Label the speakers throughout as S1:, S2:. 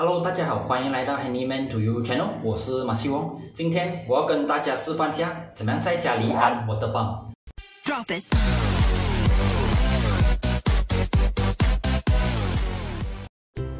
S1: Hello，大家好，欢迎来到 Handyman to You Channel，我是马西翁。今天我要跟大家示范一下，怎么样在家里安我的包。Drop it。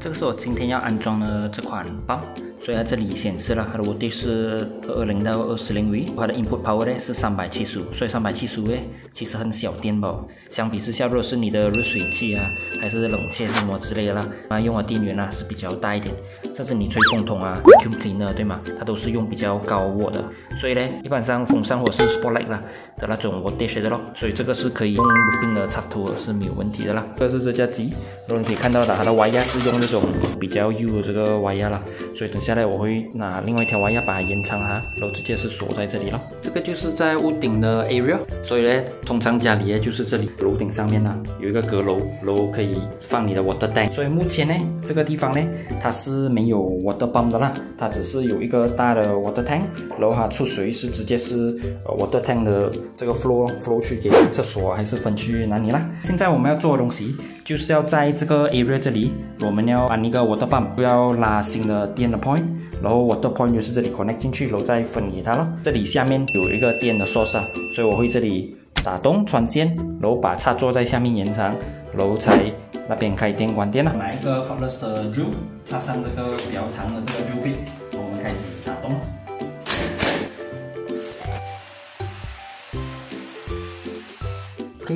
S1: 这个是我今天要安装的这款包，所以它这里显示了它的 voltage 是二零到二十零 V，它的 input power 呢是三百七十五，所以三百七十五诶其实很小电吧。相比之下，如果是你的热水器啊，还是冷气什么之类的啦，那用的电源啊是比较大一点。甚至你吹风筒啊，vacuum cleaner 对吗？它都是用比较高瓦的。所以呢，一般上风扇或者是 spotlight 啦的那种 voltage 的咯。所以这个是可以用无病的插头是没有问题的啦。这是这家机，然后你可以看到的，它的 wire 是用那种比较 U 的这个 wire 啦。所以等下接下来我会拿另外一条 wire 把它延长哈，然后直接是锁在这里了。这个就是在屋顶的 area，所以呢，通常家里呢就是这里楼顶上面呢有一个阁楼，楼可以放你的 water tank。所以目前呢，这个地方呢，它是没有 water pump 的啦，它只是有一个大的 water tank，然后它出水是直接是 water tank 的这个 flow flow 去给厕所还是分去哪里啦？现在我们要做的东西就是要在这个 area 这里，我们要安一个 water pump，要拉新的电。的 point，然后我的 point 就是这里 connect 进去，然后再分给它了。这里下面有一个电的 source，啊所以我会这里打洞穿线，然后把插座在下面延长，然后才那边开电关电了。拿一个 cordless 的 drill，插上这个比较长的这个 drill bit，我们开始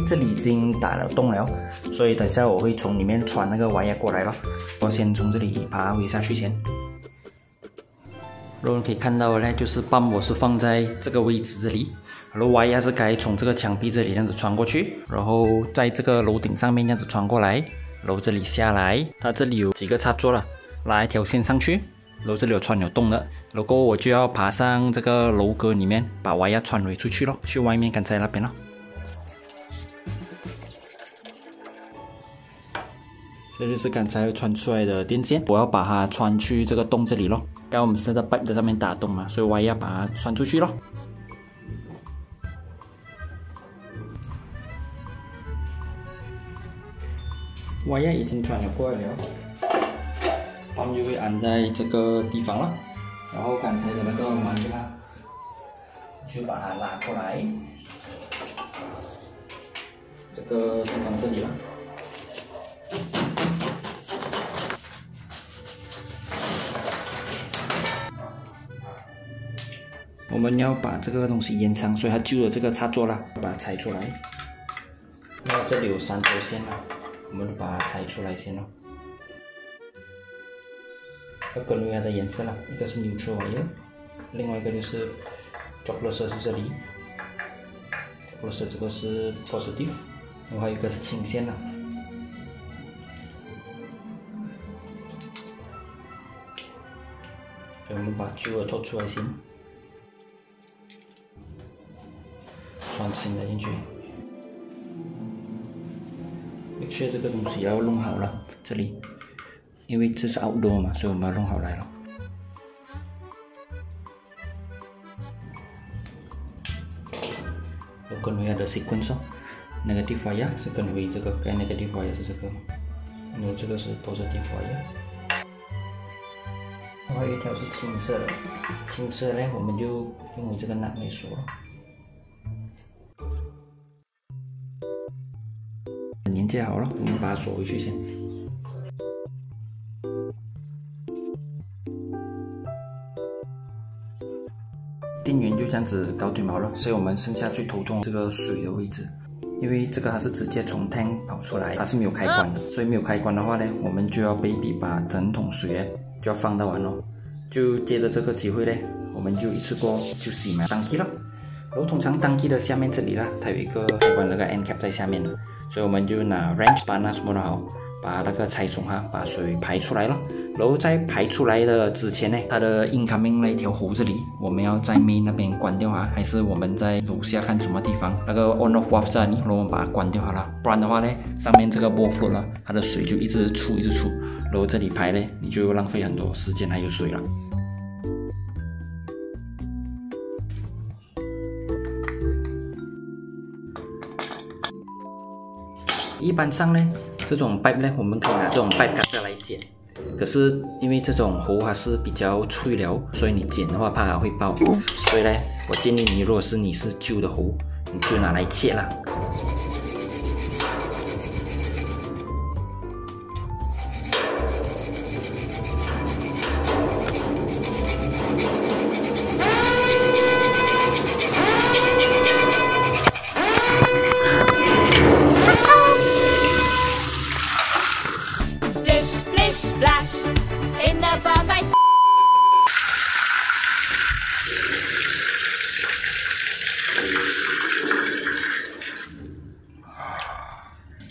S1: 这里已经打了洞了，所以等下我会从里面穿那个玩意过来了。我先从这里爬回下去先。然后可以看到呢，就是泵我是放在这个位置这里，然后 Y 是该从这个墙壁这里这样子穿过去，然后在这个楼顶上面这样子穿过来，然后这里下来，它这里有几个插座了，拉一条线上去，然后这里有穿有洞的，然后我就要爬上这个楼阁里面，把 Y 穿回出去了，去外面刚才那边了。这就是刚才穿出来的电线，我要把它穿去这个洞这里咯。刚刚我们是在板在上面打洞嘛，所以我也要把它穿出去咯。我也已经穿了过来了，我们就会安在这个地方了。然后刚才的那个马达，就把它拉过来，这个地方这里了。我们要把这个东西延长，所以它旧的这个插座啦，把它拆出来。那这里有三条线啦，我们把它拆出来先咯。要根据它的颜色啦，一个是 neutral 颜另外一个就是 chocolate 是这里棕色这个是 positive，然后还有一个是青线啦。我们把旧的拖出来先。穿新的进去，make sure 这个东西要弄好了，这里，因为这是 outdoor 嘛，所以我们要弄好来了。我跟回它的 sequence，那个 fire 是跟回这个，刚才那个 fire 是这个，然后这个是 positive fire，还有一条是青色的，青色呢，我们就用这个拿来锁了。连接好了，我们把它锁回去先。电源就这样子搞定好了，所以我们剩下最头痛这个水的位置，因为这个它是直接从 tank 跑出来，它是没有开关的，所以没有开关的话呢，我们就要 baby 把整桶水就要放到完了，就借着这个机会呢，我们就一次过就洗满当机了。然后通常当机的下面这里啦，它有一个开关那个 end cap 在下面的。所以我们就拿 wrench 把那什么的好，把那个拆松哈，把水排出来了。然后在排出来的之前呢，它的 incoming 那条喉这里，我们要在 main 那边关掉啊，还是我们在楼下看什么地方？那个 on off valve 在里，然后我们把它关掉好了。不然的话呢，上面这个 ball flow 了，它的水就一直出一直出，然后这里排呢，你就浪费很多时间还有水了。一般上呢，这种 pipe 呢，我们可以拿这种 pipe cutter 来剪，可可是因为这种壶它是比较脆了，所以你剪的话怕它会爆。所以呢，我建议你，如果是你是旧的壶，你就拿来切啦。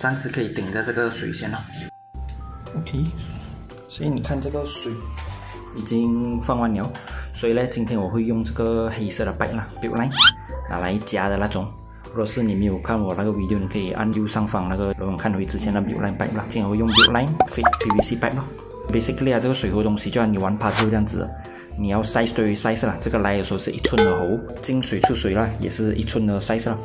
S1: 暂时可以顶着这个水先了。OK，所以你看这个水已经放完了，所以呢，今天我会用这个黑色的白啦，build line，拿来夹的那种。如果是你没有看我那个 video，你可以按右上方那个，如果看回之前的 build line 白啦。今天我会用 build line PVC 白咯。Basically 啊，这个水壶东西就像你玩趴就这样子。你要 size 对于 size 啦，这个来的时候是一寸的喉，进水出水啦，也是一寸的 size 啦。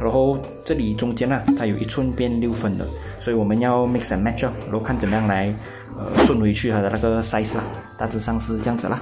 S1: 然后这里中间呢，它有一寸变六分的，所以我们要 mix and match 哦，然后看怎么样来呃顺回去它的那个 size 啦，大致上是这样子啦。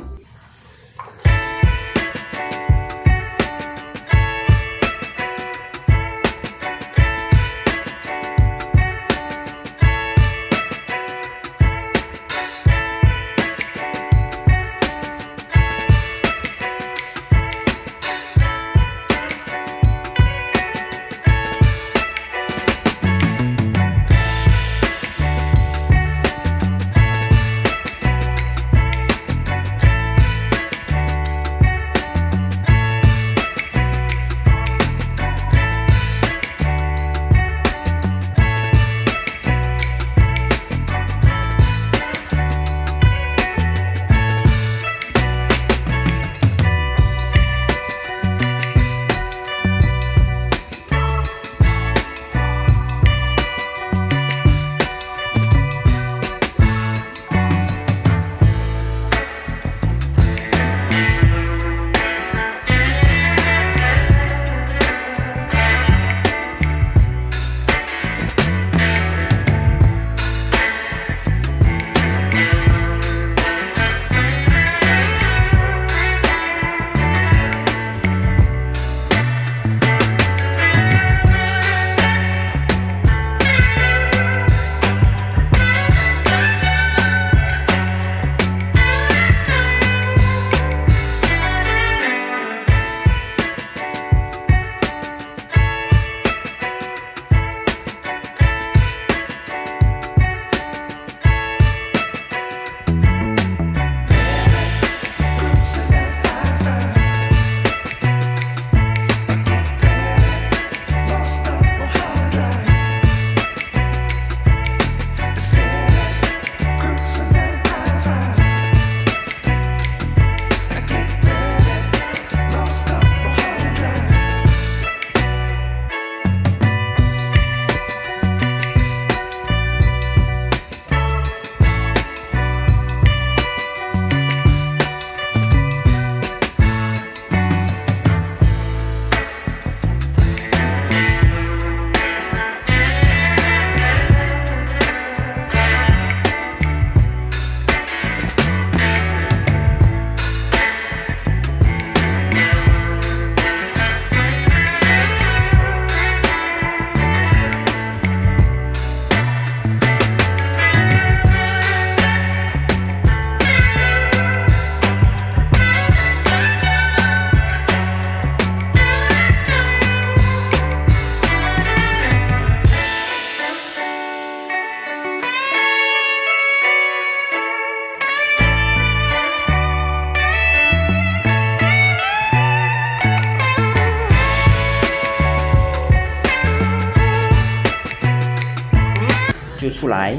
S1: 就出来，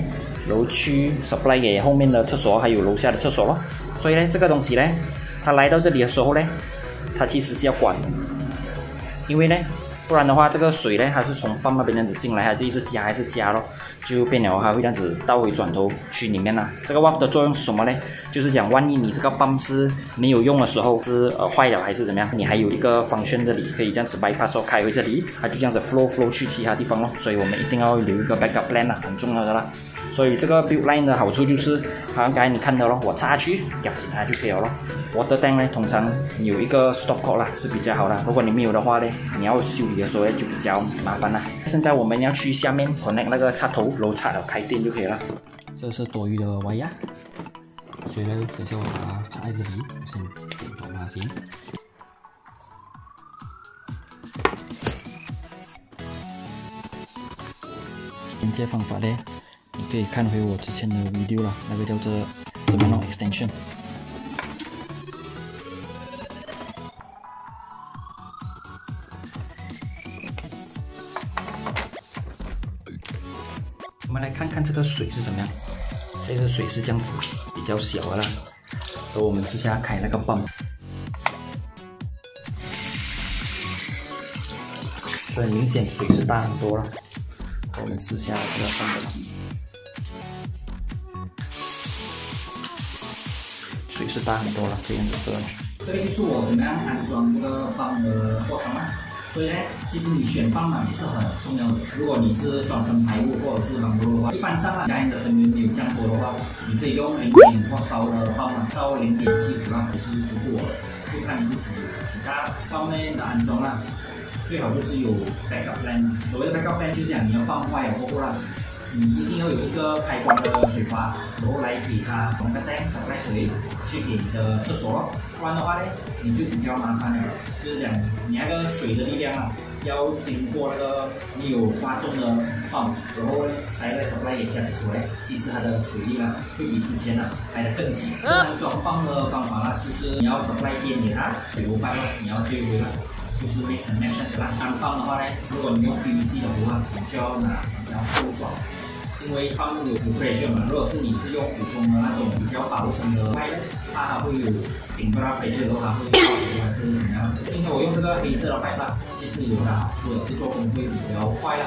S1: 楼区 supply 给后面的厕所，还有楼下的厕所咯。所以呢，这个东西呢，它来到这里的时候呢，它其实是要管的，因为呢，不然的话，这个水呢，它是从放那边这样子进来，它就一直加，一直加咯。就变了，它会这样子倒回转头去里面啦。这个袜的作用是什么呢？就是讲，万一你这个泵是没有用的时候，是呃坏了还是怎么样，你还有一个方旋这里可以这样子 bypass 开回这里，它就这样子 flow flow 去其他地方咯。所以我们一定要留一个 backup plan 啊，很重要的啦。所以这个 build line 的好处就是，好像刚才你看到了，我插去夹紧它就可以了。water tank 呢，通常有一个 stop cord 啦是比较好的。如果你没有的话呢，你要修理的时候就比较麻烦了。现在我们要去下面 connect 那个插头，然后插了开电就可以了。这是多余的 wire，所以呢，等下我把它插在这里，先动它先。连接方法呢，你可以看回我之前的 video 了，那个叫做怎么弄 extension。我们来看看这个水是怎么样，这个水是这样子，比较小的啦。然后我们试下开那个泵，很明显水是大很多了。我们试下这个泵是大很多了，这样子喝。这个就是我怎么样安装这个泵的过程啊。所以呢，其实你选泵嘛也是很重要的。如果你是双层排污或者是防漏的话，一般上啊，家里的成员没有降多的话，你可以用零点五毫的泵嘛，到零点七五啊，也是足够了。就看你自己其他方面的安装啦，最好就是有 backup plan。所谓的 backup plan 就是讲你要放坏了过后啦。你一定要有一个开关的水阀，然后来给它从个袋小带水去给你的厕所，不然的话呢，你就比较麻烦了。就是讲你那个水的力量啊，要经过那个你有发动的泵，然后呢才在 supply 给其他厕所嘞。其实它的水力呢，会比之前呢来的更细。安装泵的方法呢，就是你要 supply 电给它，流翻了，你要追回来，就是 mix and match 对吧？安泵的话呢，如果你用 PVC 的话，你就要拿比较厚装。因为它有有不推荐嘛，如果是你是用普通的那种比较薄层的麦，它还会有顶不到 pressure 的话会爆水还是怎么样？今天我用这个黑色的麦吧，其实有它好处的，就做工会比较快了。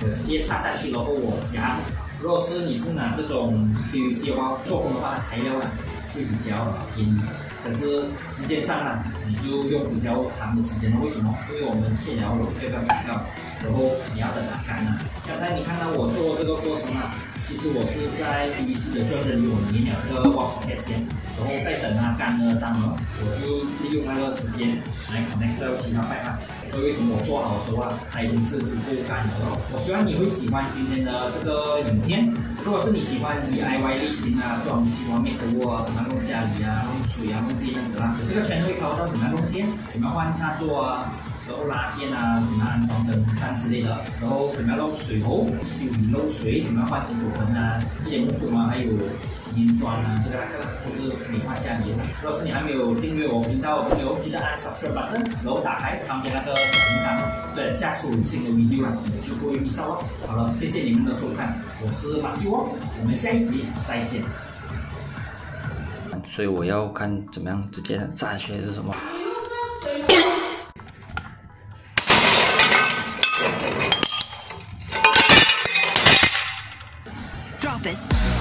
S1: 直接插下去然后我夹。如果是你是拿这种 PVC 的话，做工的话材料呢会比较便宜，可是时间上呢你就用比较长的时间了。为什么？因为我们切了这个材料。然后你要等它干了。刚才你看到我做这个过程啊，其实我是在 PVC 的转针里我粘了这个 wash head 先，然后再等它干了，当然我就利用那个时间来 connect 到其他块啊。所以为什么我做好的时候啊，它已经是足够干了。我希望你会喜欢今天的这个影片。如果是你喜欢 DIY 类型啊，装修啊，make over 怎么弄家里啊，弄水啊，弄电这样子啦，这个圈会考到怎么样弄电，怎么样换插座啊。然后拉电啊，怎么安装灯杆之类的，然后怎么样漏水哦，修理漏水，怎么样换洗手盆啊，一点木头啊，还有银砖啊，这个那个就是美化家里。如果是你还没有订阅我频道的朋友，记得按 subscribe button，然后打开旁边那个小铃铛，这样下次有新的 video 啊，你就不会 miss 了。好了，谢谢你们的收看，我是马西沃，我们下一集再见。所以我要看怎么样直接炸去还是什么
S2: Drop it.